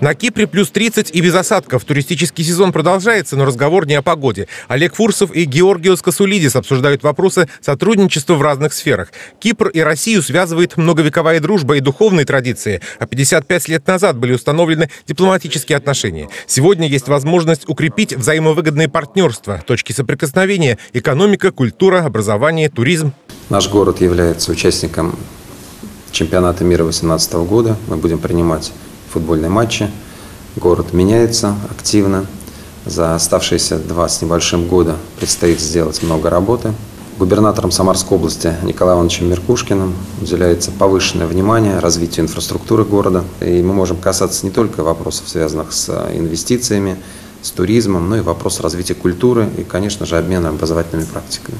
На Кипре плюс 30 и без осадков. Туристический сезон продолжается, но разговор не о погоде. Олег Фурсов и Георгиос Касулидис обсуждают вопросы сотрудничества в разных сферах. Кипр и Россию связывает многовековая дружба и духовные традиции. А 55 лет назад были установлены дипломатические отношения. Сегодня есть возможность укрепить взаимовыгодные партнерства, точки соприкосновения, экономика, культура, образование, туризм. Наш город является участником чемпионата мира 2018 года. Мы будем принимать футбольные матчи. Город меняется активно. За оставшиеся два с небольшим года предстоит сделать много работы. Губернатором Самарской области Николаем Ивановичем Меркушкиным уделяется повышенное внимание развитию инфраструктуры города. И мы можем касаться не только вопросов, связанных с инвестициями, с туризмом, но и вопрос развития культуры и, конечно же, обмена образовательными практиками.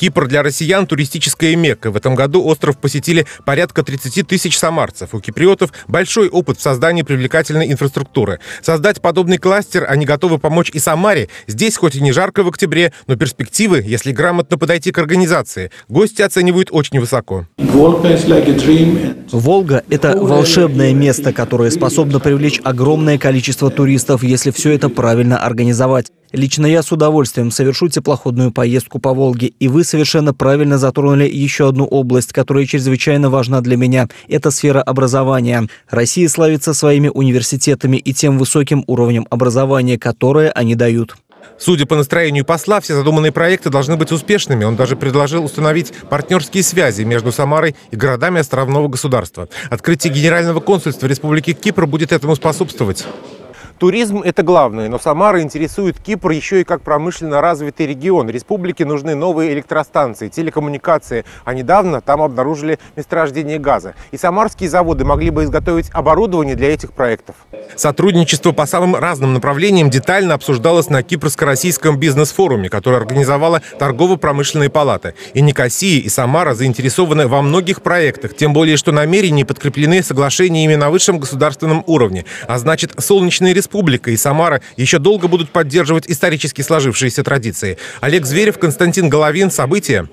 Кипр для россиян – туристическая мекка. В этом году остров посетили порядка 30 тысяч самарцев. У киприотов большой опыт в создании привлекательной инфраструктуры. Создать подобный кластер они готовы помочь и Самаре. Здесь хоть и не жарко в октябре, но перспективы, если грамотно подойти к организации, гости оценивают очень высоко. Волга – это волшебное место, которое способно привлечь огромное количество туристов, если все это правильно организовать. Лично я с удовольствием совершу теплоходную поездку по Волге, и вы совершенно правильно затронули еще одну область, которая чрезвычайно важна для меня. Это сфера образования. Россия славится своими университетами и тем высоким уровнем образования, которое они дают. Судя по настроению посла, все задуманные проекты должны быть успешными. Он даже предложил установить партнерские связи между Самарой и городами островного государства. Открытие Генерального консульства Республики Кипр будет этому способствовать. Туризм – это главное, но Самара интересует Кипр еще и как промышленно развитый регион. Республике нужны новые электростанции, телекоммуникации, а недавно там обнаружили месторождение газа. И самарские заводы могли бы изготовить оборудование для этих проектов. Сотрудничество по самым разным направлениям детально обсуждалось на Кипрско-Российском бизнес-форуме, который организовала Торгово-промышленная палата. И Никосия, и Самара заинтересованы во многих проектах, тем более, что намерения подкреплены соглашениями на высшем государственном уровне. А значит, солнечные республики республика и Самара еще долго будут поддерживать исторически сложившиеся традиции. Олег Зверев, Константин Головин. События.